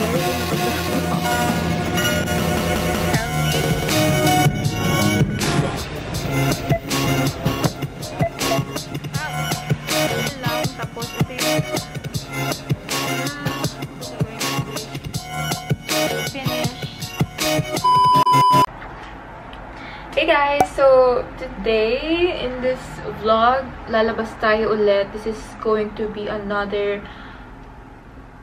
Hey guys! So, today, in this vlog, lalabas tayo ulit. This is going to be another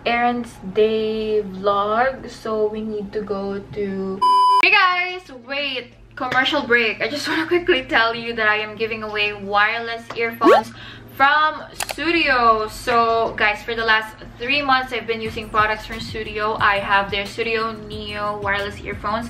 errands day vlog. So, we need to go to... Hey guys! Wait! Commercial break. I just want to quickly tell you that I am giving away wireless earphones from Studio. So, guys, for the last three months, I've been using products from Studio. I have their Studio Neo wireless earphones.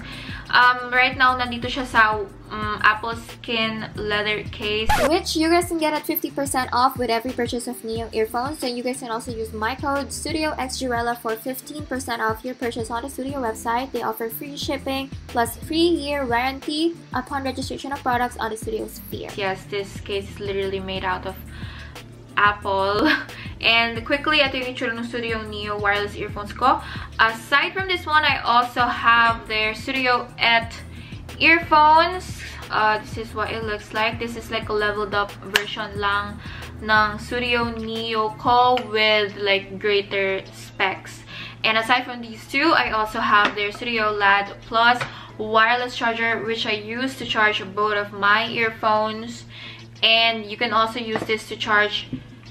Um, right now, nandito siya sa um, Apple Skin leather case. which you guys can get at 50% off with every purchase of Neo earphones. And you guys can also use my code Studio StudioXGirella for 15% off your purchase on the Studio website. They offer free shipping plus free year warranty upon registration of products on the Studio Sphere. Yes, this case is literally made out of Apple. And quickly, ito yung itsura ng Studio Neo wireless earphones ko. Aside from this one, I also have their Studio Et earphones. Uh, this is what it looks like. This is like a leveled up version lang ng Studio Neo ko with like greater specs. And aside from these two, I also have their Studio Lad Plus wireless charger which I use to charge both of my earphones. And you can also use this to charge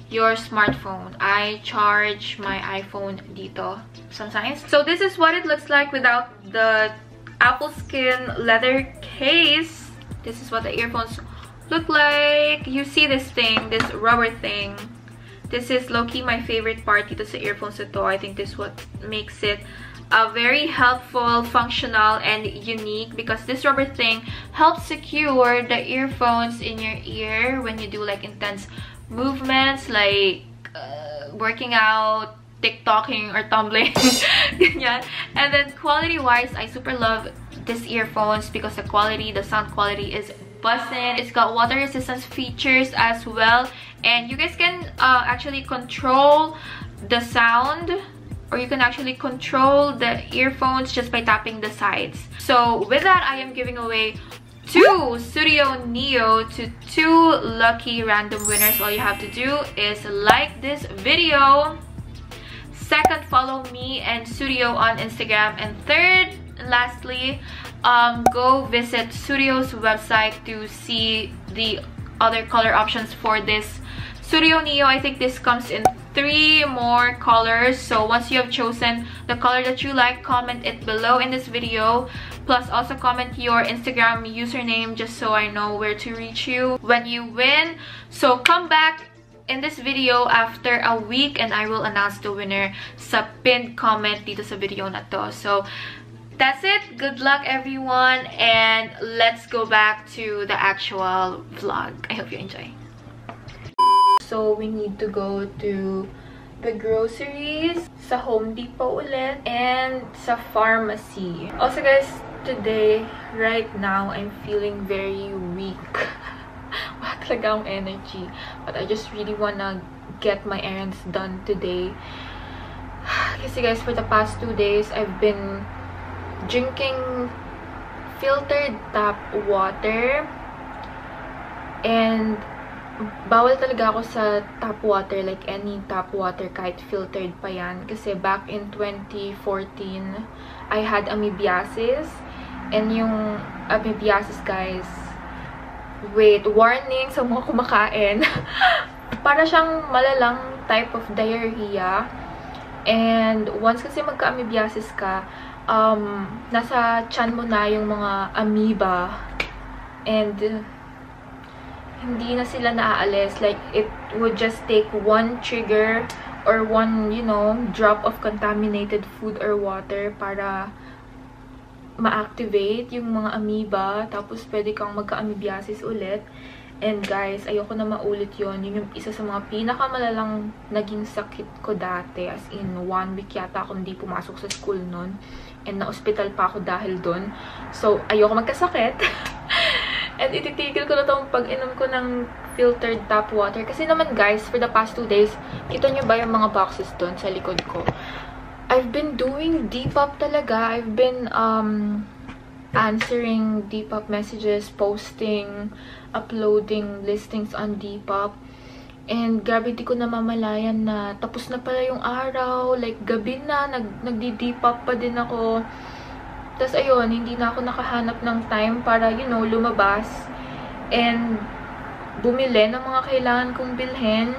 your smartphone. I charge my iPhone dito sometimes. So this is what it looks like without the Apple Skin leather case. This is what the earphones look like. You see this thing, this rubber thing. This is low-key my favorite part dito sa earphones ito. I think this what makes it uh, very helpful, functional, and unique because this rubber thing helps secure the earphones in your ear when you do like intense movements like uh, working out, TikToking, or tumbling. And then quality-wise, I super love this earphones because the quality, the sound quality is bussin'. It's got water resistance features as well. And you guys can uh, actually control the sound or you can actually control the earphones just by tapping the sides. So with that, I am giving away two Studio Neo to two lucky random winners. All you have to do is like this video. Second, follow me and Studio on Instagram. And third, lastly, um, go visit Studio's website to see the other color options for this Studio Neo. I think this comes in three more colors so once you have chosen the color that you like comment it below in this video plus also comment your instagram username just so i know where to reach you when you win so come back in this video after a week and i will announce the winner sa pinned comment dito sa video na to so that's it good luck everyone and let's go back to the actual vlog i hope you enjoy So, we need to go to the groceries, sa Home Depot ulit, and sa pharmacy. Also guys, today, right now, I'm feeling very weak. Wala talaga akong energy. But I just really wanna get my errands done today. Kasi guys, for the past two days, I've been drinking filtered tap water. And bawal talaga ako sa tap water, like any tap water, kahit filtered pa yan. Kasi back in 2014, I had amoebiasis. And yung amoebiasis, guys, wait, warning sa mga kumakain. Para siyang malalang type of diarrhea. And once kasi magka-amoebiasis ka, um, nasa chan mo na yung mga amoeba. And hindi na sila naaalis. Like, it would just take one trigger or one, you know, drop of contaminated food or water para ma-activate yung mga amoeba. Tapos, pwede kang magka-amoebiasis ulit. And guys, ayoko na maulit yon Yun yung isa sa mga pinakamalalang naging sakit ko dati. As in, one week yata ako hindi pumasok sa school nun. And na-hospital pa ako dahil dun. So, ayoko magkasakit. And ititigil ko na itong pag-inom ko ng filtered tap water. Kasi naman guys, for the past two days, kita nyo ba yung mga boxes dun sa likod ko? I've been doing Depop talaga. I've been um, answering Depop messages, posting, uploading listings on Depop. And grabe di ko namamalayan na tapos na pala yung araw. Like, gabi na, nag, nagdi-Depop pa din ako. Tapos ayun, hindi na ako nakahanap ng time para, you know, lumabas. And bumili ng mga kailangan kong bilhin.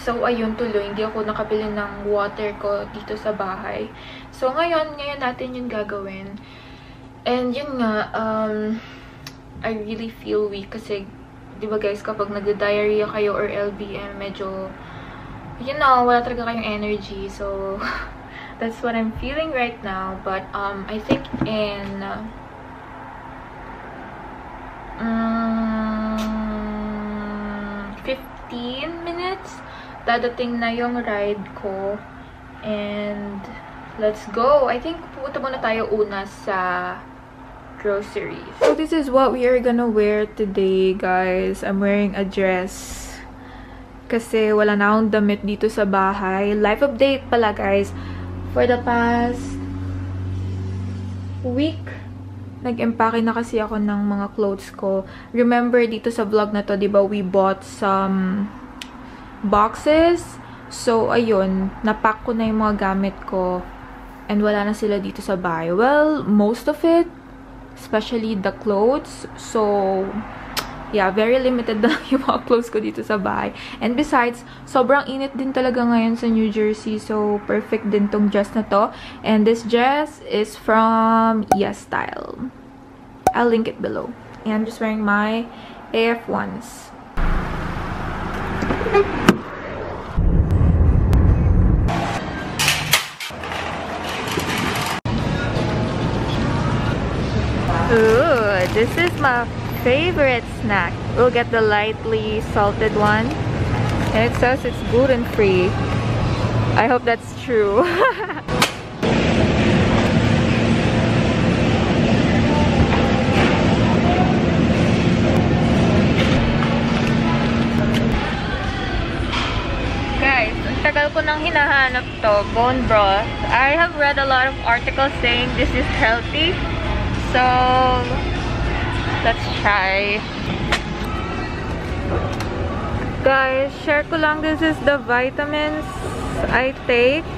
So, ayun, tuloy. Hindi ako nakabili ng water ko dito sa bahay. So, ngayon, ngayon natin yung gagawin. And, yun nga, um, I really feel weak kasi, di ba guys, kapag nag-diarrhea kayo or LBM, medyo, you know, wala talaga kayong energy. So, that's what I'm feeling right now. But, um, I think in, um, 15 minutes, dadating na yung ride ko. And, let's go. I think pupunta muna tayo una sa groceries. So, this is what we are gonna wear today, guys. I'm wearing a dress. Kasi wala na akong damit dito sa bahay. Life update pala, guys. For the past week, nag-empake na kasi ako ng mga clothes ko. Remember, dito sa vlog na to, di ba, we bought some boxes. So, ayun, napack ko na yung mga gamit ko. And wala na sila dito sa bahay. Well, most of it, especially the clothes. So, yeah, very limited na yung mga clothes ko dito sa bahay. And besides, sobrang init din talaga ngayon sa New Jersey. So, perfect din tong dress na to. And this dress is from Yes Style. I'll link it below. And I'm just wearing my AF1s. My favorite snack. We'll get the lightly salted one. And it says it's gluten free. I hope that's true. Ko nang hinahanap to, bone broth. I have read a lot of articles saying this is healthy. So, try. Guys, share ko lang, this is the vitamins I take.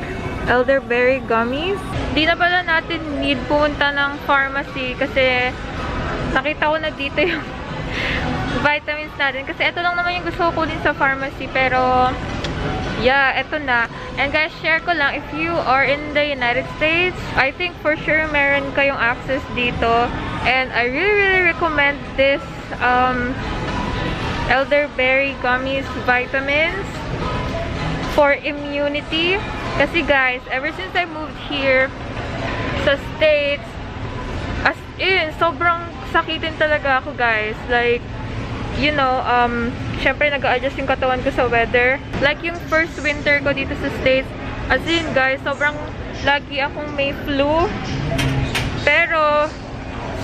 Elderberry gummies. Di na pala natin need pumunta ng pharmacy kasi nakita ko na dito yung vitamins natin. Kasi ito lang naman yung gusto ko din sa pharmacy. Pero, yeah, ito na. And guys, share ko lang, if you are in the United States, I think for sure meron kayong access dito. And I really, really recommend this um, elderberry gummies vitamins for immunity. Kasi guys, ever since I moved here sa States, as in, sobrang sakitin talaga ako guys. Like, you know, um, syempre nag-adjust yung katawan ko sa weather. Like yung first winter ko dito sa States, as in guys, sobrang lagi akong may flu. Pero,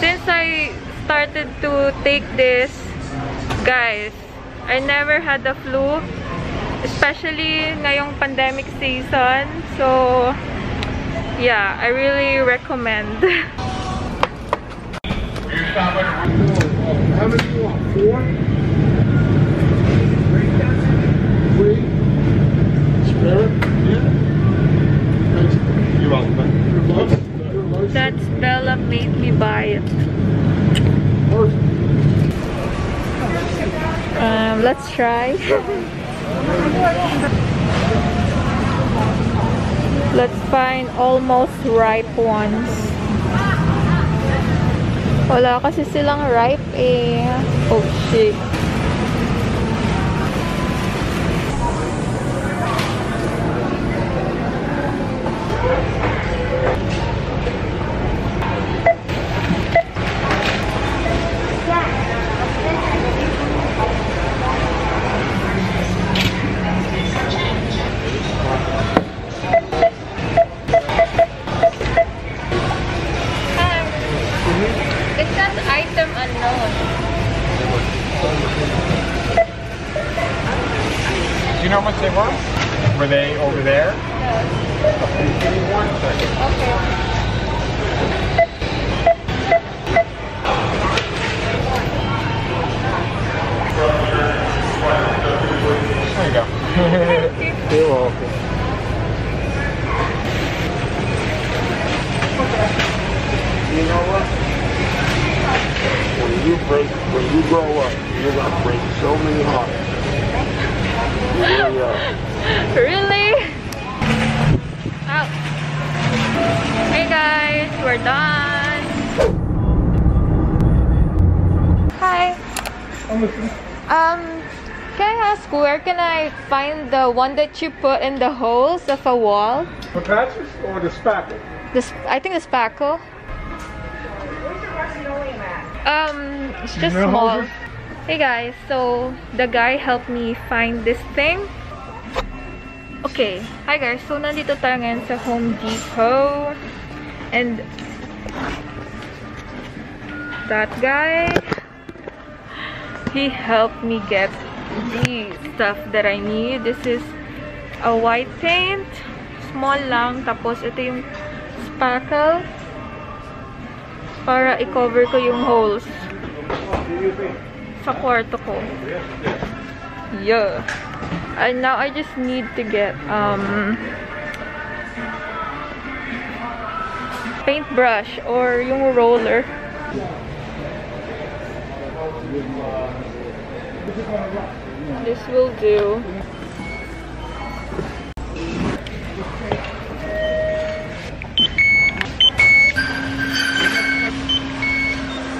since I started to take this, guys, I never had the flu. Especially ngayong pandemic season. So, yeah, I really recommend. How many you want? Four? Three? Spare it? Yeah. Thanks. You're welcome. Your lunch? Your lunch? That's Bella made me buy it. Perfect. Um, let's try. let's find almost ripe ones. Wala kasi silang ripe eh. Oh shit. There you go. You're welcome. You know what? When you break, when you grow up, you're gonna break so many hearts. Really? Out. Hey guys, we're done. Hi. Um, can I ask where can I find the one that you put in the holes of a wall? The patches or the spackle? This, I think the spackle. Um, it's just small. Hey guys, so the guy helped me find this thing. Okay, hi guys. So nandito tayo ngayon sa Home Depot. And that guy, he helped me get the stuff that I need. This is a white paint. Small lang. Tapos ito yung spackle. Para i-cover ko yung holes sa kwarto ko. Yeah. And now I just need to get um paintbrush or yung roller. This will do.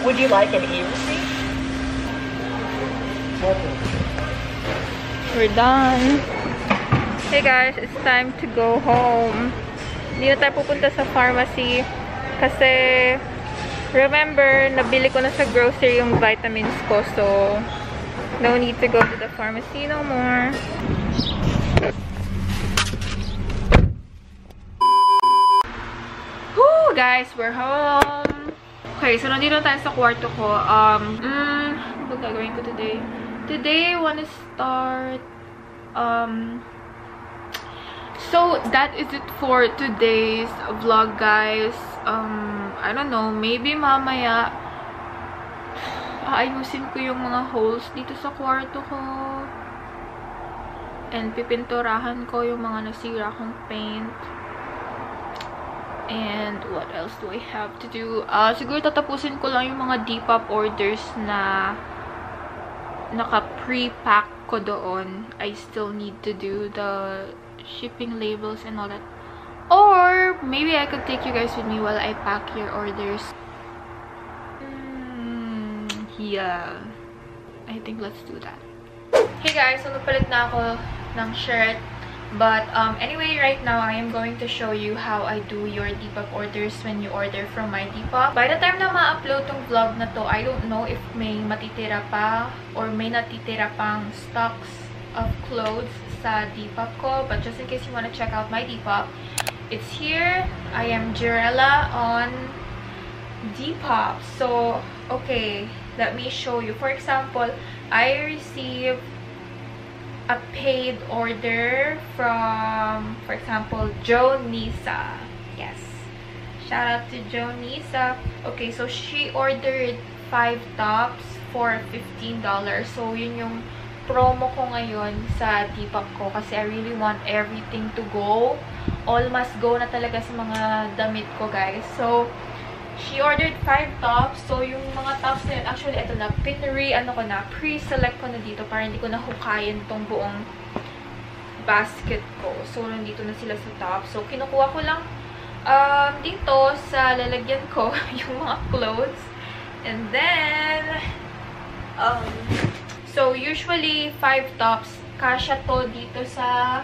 Would you like an e-receipt? We're done. Hey guys, it's time to go home. Hindi na tayo pupunta sa pharmacy kasi remember, nabili ko na sa grocery yung vitamins ko so no need to go to the pharmacy no more. Woo! Guys, we're home! Okay, so nandito tayo sa kwarto ko. Um, mm, ano ba gagawin ko today? Today, I wanna start, um, so that is it for today's vlog, guys. Um, I don't know, maybe mamaya, aayusin ko yung mga holes dito sa kwarto ko. And pipinturahan ko yung mga nasira kong paint. And what else do I have to do? Ah, siguro tatapusin ko lang yung mga Depop orders na naka-pre-pack ko doon. I still need to do the shipping labels and all that. Or maybe I could take you guys with me while I pack your orders. Mm, yeah. I think let's do that. Hey guys, so nagpalit na ako ng shirt. But um, anyway, right now, I am going to show you how I do your Depop orders when you order from my Depop. By the time na ma-upload tong vlog na to, I don't know if may matitira pa or may natitira pang stocks of clothes sa Depop ko. But just in case you want to check out my Depop, it's here. I am Jirella on Depop. So, okay, let me show you. For example, I received a paid order from, for example, Joe Nisa. Yes. Shout out to Joe Nisa. Okay, so she ordered 5 tops for $15. So, yun yung promo ko ngayon sa Depop ko kasi I really want everything to go. All must go na talaga sa mga damit ko, guys. So, she ordered 5 tops. So, yung mga tops na yun, actually, ito na, pinry, ano ko na, pre-select ko na dito para hindi ko na hukayin tong buong basket ko. So, nandito na sila sa top. So, kinukuha ko lang um, dito sa lalagyan ko yung mga clothes. And then, um, so, usually, 5 tops. Kasha to dito sa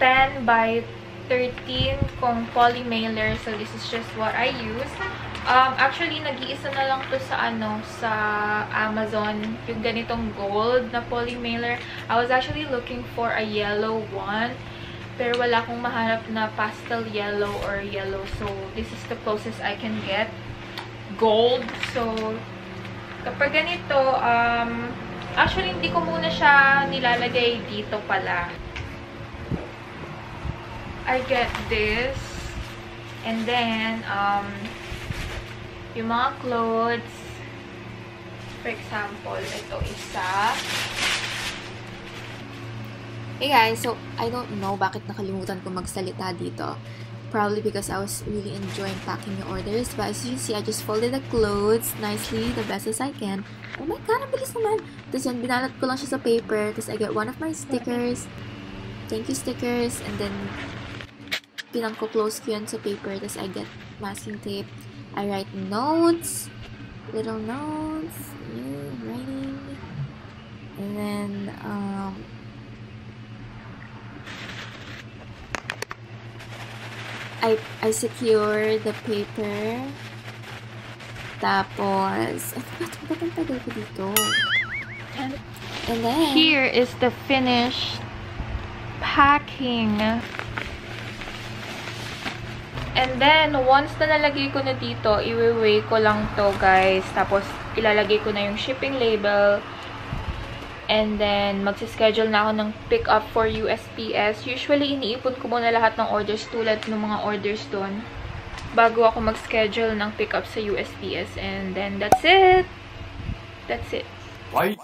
10 by 13 kung poly mailer. So, this is just what I use. Um, actually, nag-iisa na lang to sa ano, sa Amazon. Yung ganitong gold na poly mailer. I was actually looking for a yellow one. Pero wala akong mahanap na pastel yellow or yellow. So, this is the closest I can get. Gold. So, kapag ganito, um, actually, hindi ko muna siya nilalagay dito pala. I get this. And then, um, yung mga clothes. For example, ito isa. Hey guys, so I don't know bakit nakalimutan ko magsalita dito. Probably because I was really enjoying packing the orders. But as you see, I just folded the clothes nicely, the best as I can. Oh my god, ang bilis naman! Tapos yun, binalat ko lang siya sa paper. Tapos I get one of my stickers. Thank you stickers. And then, pinang ko yun sa paper. Tapos I get masking tape. I write notes. Little notes. Yeah, writing. And then, um, I, I secure the paper. Tapos? And then, Here is the finished packing. And then, once na nalagay ko na dito, i-weigh ko lang to guys. Tapos, ilalagay ko na yung shipping label. And then, magsischedule na ako ng pick up for USPS. Usually, iniipon ko muna lahat ng orders tulad ng mga orders doon. Bago ako mag-schedule ng pick up sa USPS. And then, that's it! That's it. White.